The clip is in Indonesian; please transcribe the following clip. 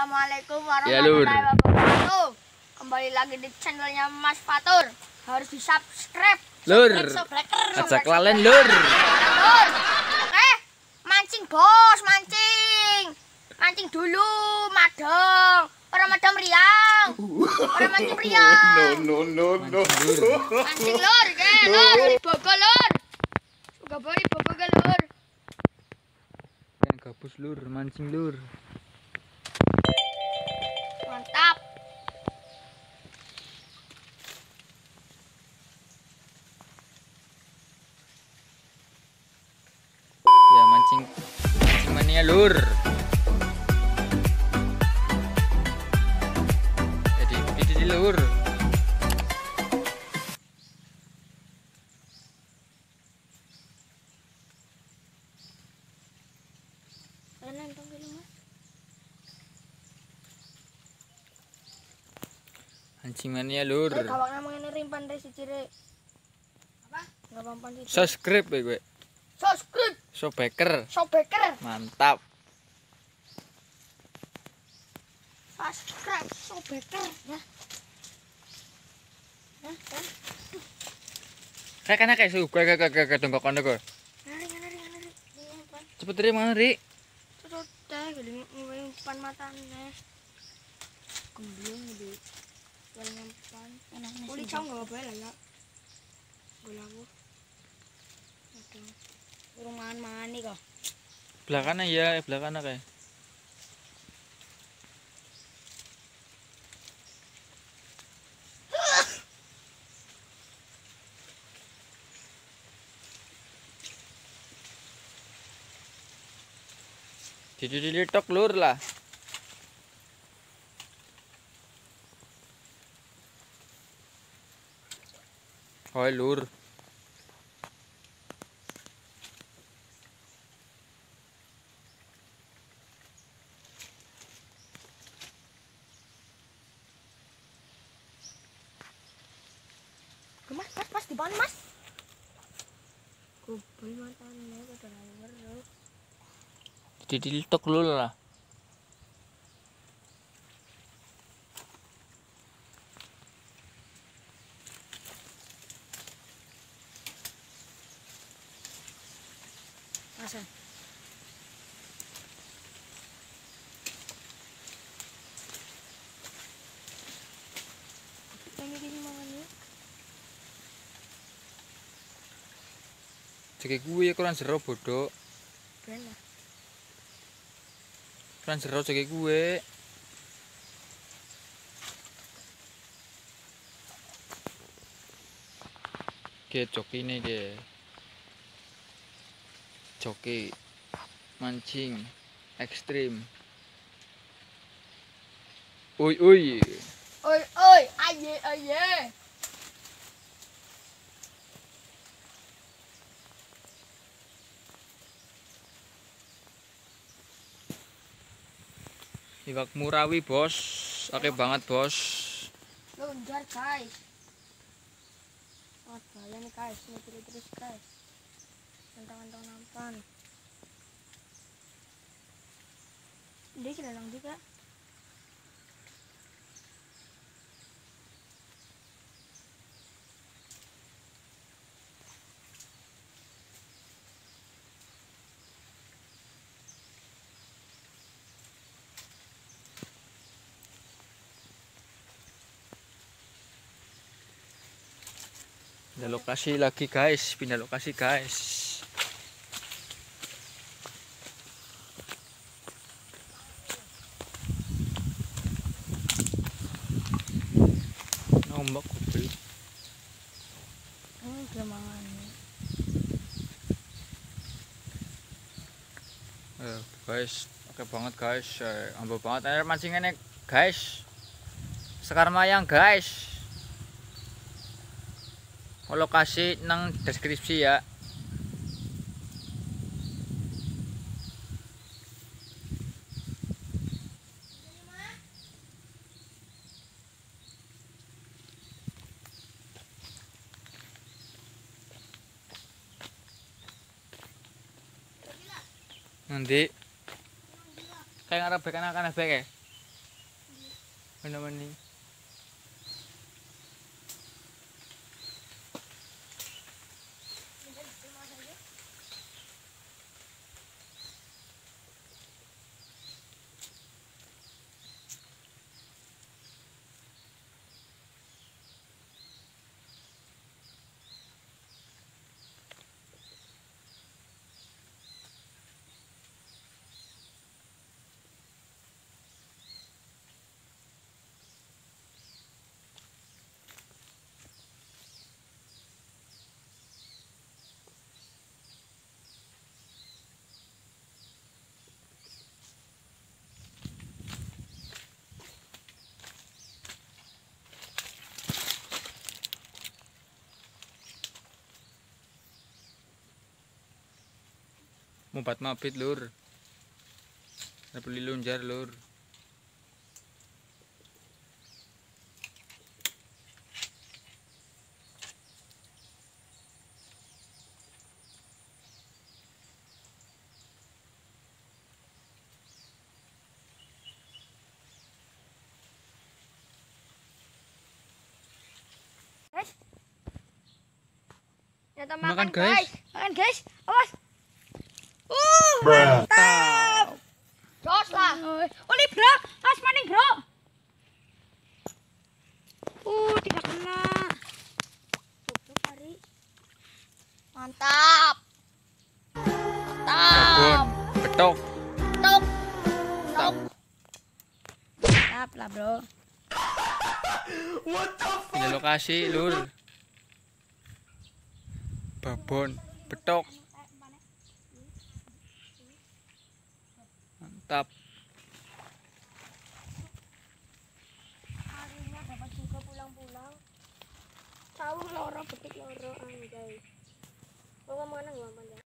Assalamualaikum Ya, Lur. warahmatullahi wabarakatuh. Kembali lagi di channelnya Mas Fatur. Harus di subscribe. Lur. Ajak lalen lur. Lur. Oke, mancing bos, mancing. Mancing dulu, madang. Orang madang meriang. Orang mancing meriang. no, no, no. Mancing lur, ke lur, dari Bogor lur. Suka bori Bogor lur. Kan gabus lur, mancing lur. Mancing mancing mania lur. Jadi di lur. Mancing mania lur. Eh, kawak namanya ini rimpan dari si cire. Apa? Gak pampan sih. Subscribe ya gue. Subscribe, Sobeker. sobeker. Mantap. Subscribe, sobeker. Ya. Ya, ya. Kayak kana kayak suka kayak kayak kayak kayak tunggak kono kok. Nari, nari, nari. Ini pan. Cepet dari mana ri? Terus deh, gini ngeweng pan matanya. Gemblung di dalam pan. Uli cong gak apa lah ya. Gue lagu. Aduh. Urung mangan-mangan nih kok. Belah kanan ya, eh, belah kanan kayak. Jadi diletok lur lah. Hoi lur. bonbon mas kubul matanya ke driver lu jadi tok lu lah. jadi gue ya kurang jero bodoh kurang jero jadi gue ke joki ini ke joki mancing ekstrim. Oi oi. uy uy aye aye. Iwak murawi, Bos. Oke banget, Bos. Guys. Oh, nih guys, ini terus guys. Dia cilelang juga. Pindah lokasi lagi, guys. Pindah lokasi, guys. Nombok kubel. Hmm, belum mangan. Eh, guys, oke banget guys. Eh, ambil banget air mancingannya guys. Sekar mayang guys. Lokasi nang deskripsi ya. Nanti kayak ngarep bek anak anak bek ya. Ano Mumpat mapit lur. Dapat lunjar lur. Makan, makan, guys. Makan guys. Mantap. Jos lah. Oli bro, awas maning bro. Uh, tidak kena. Mantap. Babon, Mantap. betok, Tok. tap. Mantap lah bro. Ini lokasi lur. Babon, betok. Mantap. Harinya dapat juga pulang-pulang. Tahu loro betik loro anjay. Bawa mana mana?